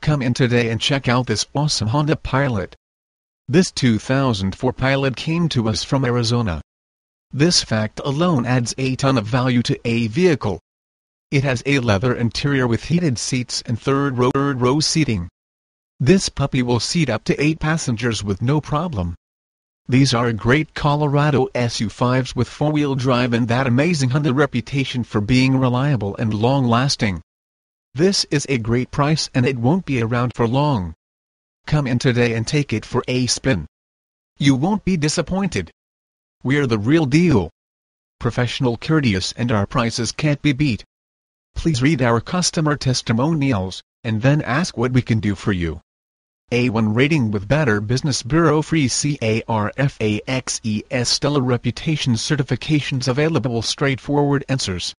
Come in today and check out this awesome Honda Pilot. This 2004 Pilot came to us from Arizona. This fact alone adds a ton of value to a vehicle. It has a leather interior with heated seats and third row, third row seating. This puppy will seat up to 8 passengers with no problem. These are great Colorado SUVs with four-wheel drive and that amazing Honda reputation for being reliable and long-lasting. This is a great price and it won't be around for long. Come in today and take it for a spin. You won't be disappointed. We're the real deal. Professional courteous and our prices can't be beat. Please read our customer testimonials, and then ask what we can do for you. A1 rating with Better Business Bureau free CARFAXES stellar reputation certifications available straightforward answers.